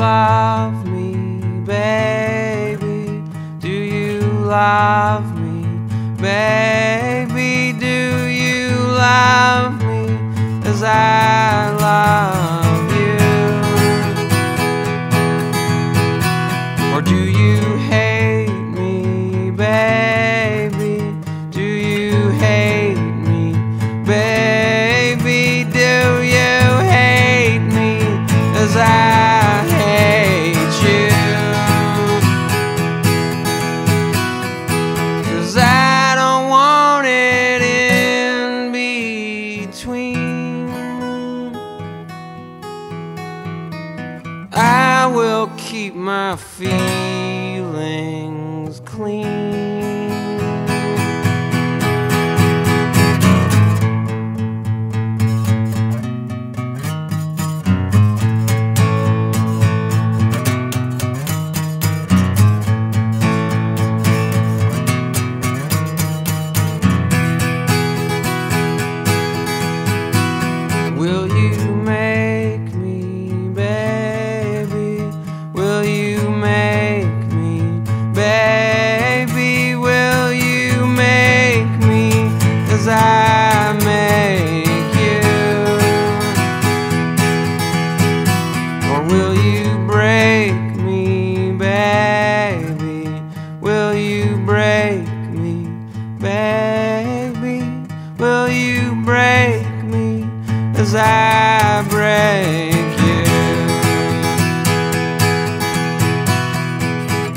love me, baby? Do you love keep my feelings clean. you break me as I break you.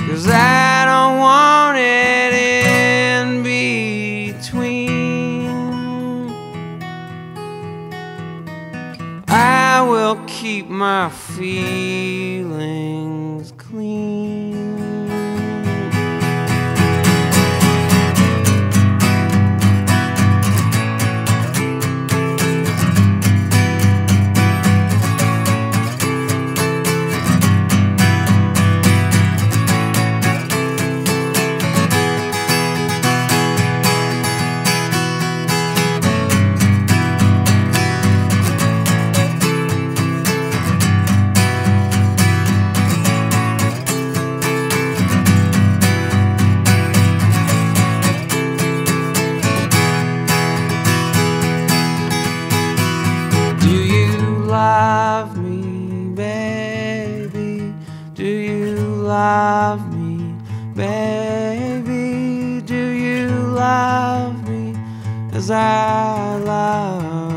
Cause I don't want it in between. I will keep my feelings clean. love me? Baby, do you love me as I love